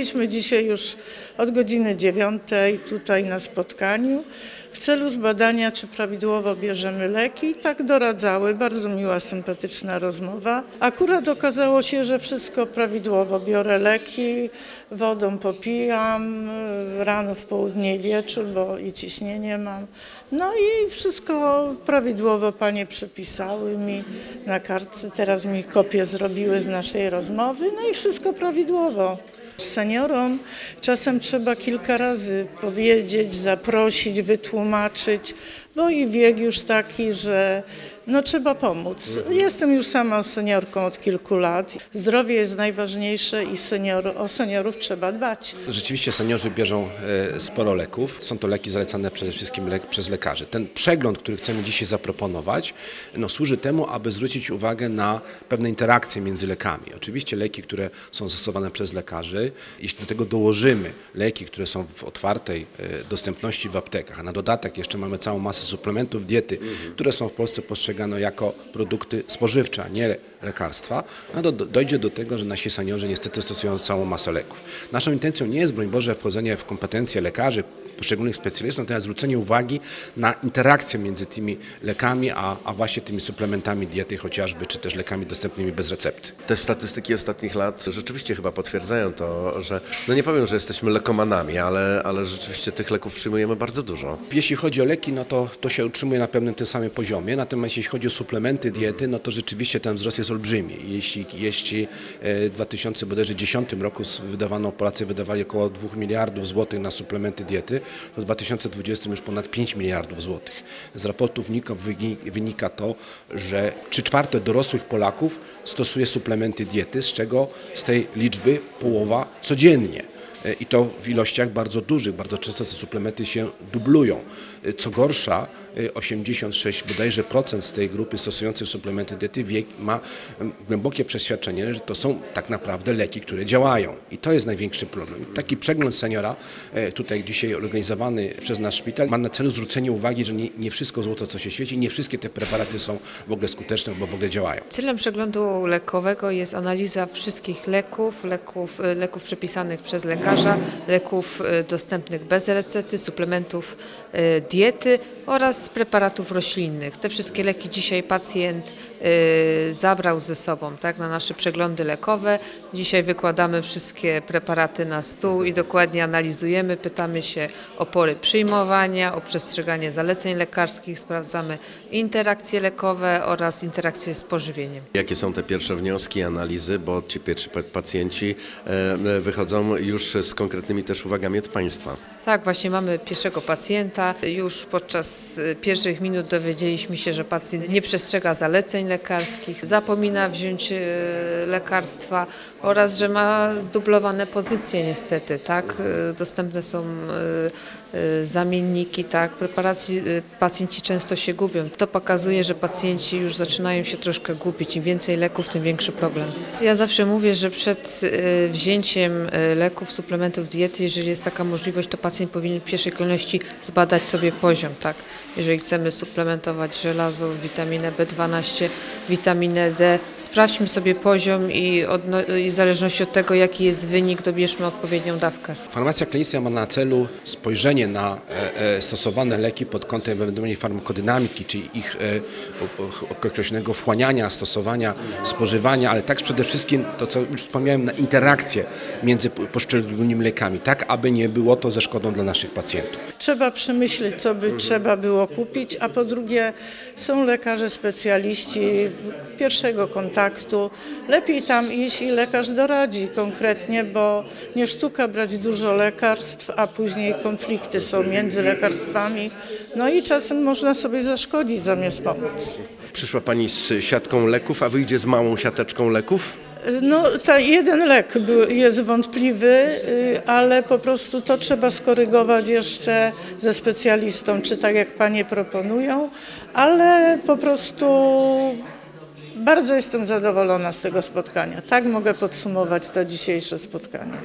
Byliśmy dzisiaj już od godziny dziewiątej tutaj na spotkaniu w celu zbadania, czy prawidłowo bierzemy leki. Tak doradzały, bardzo miła, sympatyczna rozmowa. Akurat okazało się, że wszystko prawidłowo. Biorę leki, wodą popijam, rano, w południe i wieczór, bo i ciśnienie mam. No i wszystko prawidłowo panie przepisały mi na kartce. Teraz mi kopię zrobiły z naszej rozmowy. No i wszystko prawidłowo. Seniorom czasem trzeba kilka razy powiedzieć, zaprosić, wytłumaczyć, tłumaczyć, bo i wiek już taki, że no trzeba pomóc. Jestem już sama seniorką od kilku lat. Zdrowie jest najważniejsze i senior, o seniorów trzeba dbać. Rzeczywiście seniorzy bierzą e, sporo leków. Są to leki zalecane przede wszystkim le przez lekarzy. Ten przegląd, który chcemy dzisiaj zaproponować, no, służy temu, aby zwrócić uwagę na pewne interakcje między lekami. Oczywiście leki, które są stosowane przez lekarzy, jeśli do tego dołożymy leki, które są w otwartej e, dostępności w aptekach, a na dodatek jeszcze mamy całą masę suplementów diety, które są w Polsce postrzegane jako produkty spożywcze, a nie lekarstwa, no do, dojdzie do tego, że nasi seniorzy niestety stosują całą masę leków. Naszą intencją nie jest, broń Boże, wchodzenie w kompetencje lekarzy, poszczególnych specjalistów, natomiast zwrócenie uwagi na interakcję między tymi lekami, a, a właśnie tymi suplementami diety chociażby, czy też lekami dostępnymi bez recepty. Te statystyki ostatnich lat rzeczywiście chyba potwierdzają to, że no nie powiem, że jesteśmy lekomanami, ale, ale rzeczywiście tych leków przyjmujemy bardzo dużo. Jeśli chodzi o leki, no to, to się utrzymuje na pewnym tym samym poziomie, natomiast jeśli chodzi o suplementy diety, no to rzeczywiście ten wzrost jest olbrzymi. Jeśli, jeśli e, w 2010 roku wydawano, Polacy wydawali około 2 miliardów złotych na suplementy diety, to w 2020 już ponad 5 miliardów złotych. Z raportów NIKO wynika to, że 3 czwarte dorosłych Polaków stosuje suplementy diety, z czego z tej liczby połowa codziennie i to w ilościach bardzo dużych. Bardzo często te suplementy się dublują. Co gorsza, 86 bodajże procent z tej grupy stosujących suplementy diety ma głębokie przeświadczenie, że to są tak naprawdę leki, które działają. I to jest największy problem. Taki przegląd seniora, tutaj dzisiaj organizowany przez nasz szpital, ma na celu zwrócenie uwagi, że nie, nie wszystko złoto, co się świeci, nie wszystkie te preparaty są w ogóle skuteczne, bo w ogóle działają. Celem przeglądu lekowego jest analiza wszystkich leków, leków, leków przepisanych przez lekarza, leków dostępnych bez recepty, suplementów diety oraz preparatów roślinnych. Te wszystkie leki dzisiaj pacjent y, zabrał ze sobą tak, na nasze przeglądy lekowe. Dzisiaj wykładamy wszystkie preparaty na stół i dokładnie analizujemy, pytamy się o pory przyjmowania, o przestrzeganie zaleceń lekarskich, sprawdzamy interakcje lekowe oraz interakcje z pożywieniem. Jakie są te pierwsze wnioski, analizy, bo ci pierwsi pacjenci e, wychodzą już z konkretnymi też uwagami od Państwa. Tak, właśnie mamy pierwszego pacjenta. Już podczas y, pierwszych minut dowiedzieliśmy się, że pacjent nie przestrzega zaleceń lekarskich, zapomina wziąć y, lekarstwa oraz, że ma zdublowane pozycje niestety, tak? Y, dostępne są zamienniki, tak? Preparacji, pacjenci często się gubią. To pokazuje, że pacjenci już zaczynają się troszkę gubić. Im więcej leków, tym większy problem. Ja zawsze mówię, że przed wzięciem leków, diety, jeżeli jest taka możliwość, to pacjent powinien w pierwszej kolejności zbadać sobie poziom, tak? Jeżeli chcemy suplementować żelazo, witaminę B12, witaminę D, sprawdźmy sobie poziom i, i w zależności od tego, jaki jest wynik, dobierzmy odpowiednią dawkę. Farmacja kliniczna ma na celu spojrzenie na e, e, stosowane leki pod kątem ewentualnie farmakodynamiki, czyli ich e, określonego wchłaniania, stosowania, spożywania, ale tak przede wszystkim to, co już wspomniałem, na interakcje między poszczególnymi lekami, tak aby nie było to ze szkodą dla naszych pacjentów. Trzeba przemyśleć, co by trzeba było kupić, a po drugie są lekarze specjaliści pierwszego kontaktu. Lepiej tam iść i lekarz doradzi konkretnie, bo nie sztuka brać dużo lekarstw, a później konflikty są między lekarstwami. No i czasem można sobie zaszkodzić zamiast pomóc. Przyszła Pani z siatką leków, a wyjdzie z małą siateczką leków? No, ta jeden lek jest wątpliwy, y, ale po prostu to trzeba skorygować jeszcze ze specjalistą, czy tak jak panie proponują, ale po prostu bardzo jestem zadowolona z tego spotkania. Tak mogę podsumować to dzisiejsze spotkanie.